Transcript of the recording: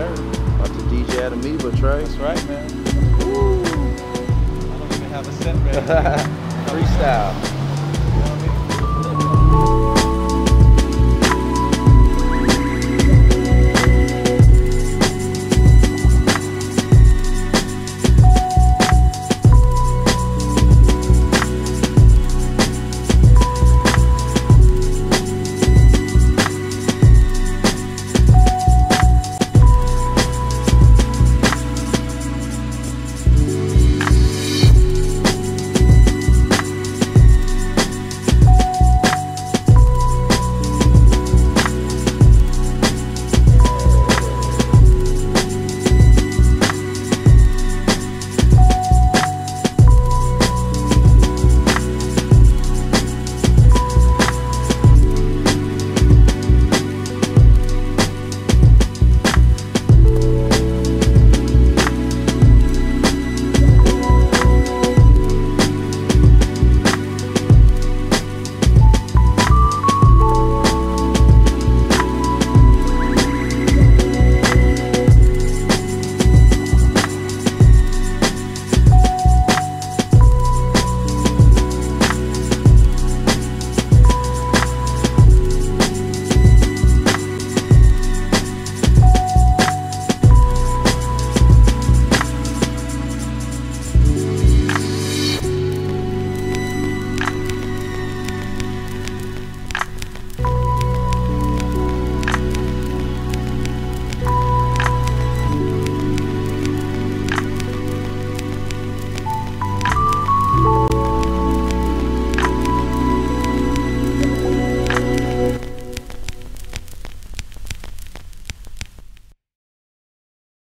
sir. About to DJ at Amoeba, Trey. That's right, man. Woo. I don't even have a set ready. Freestyle.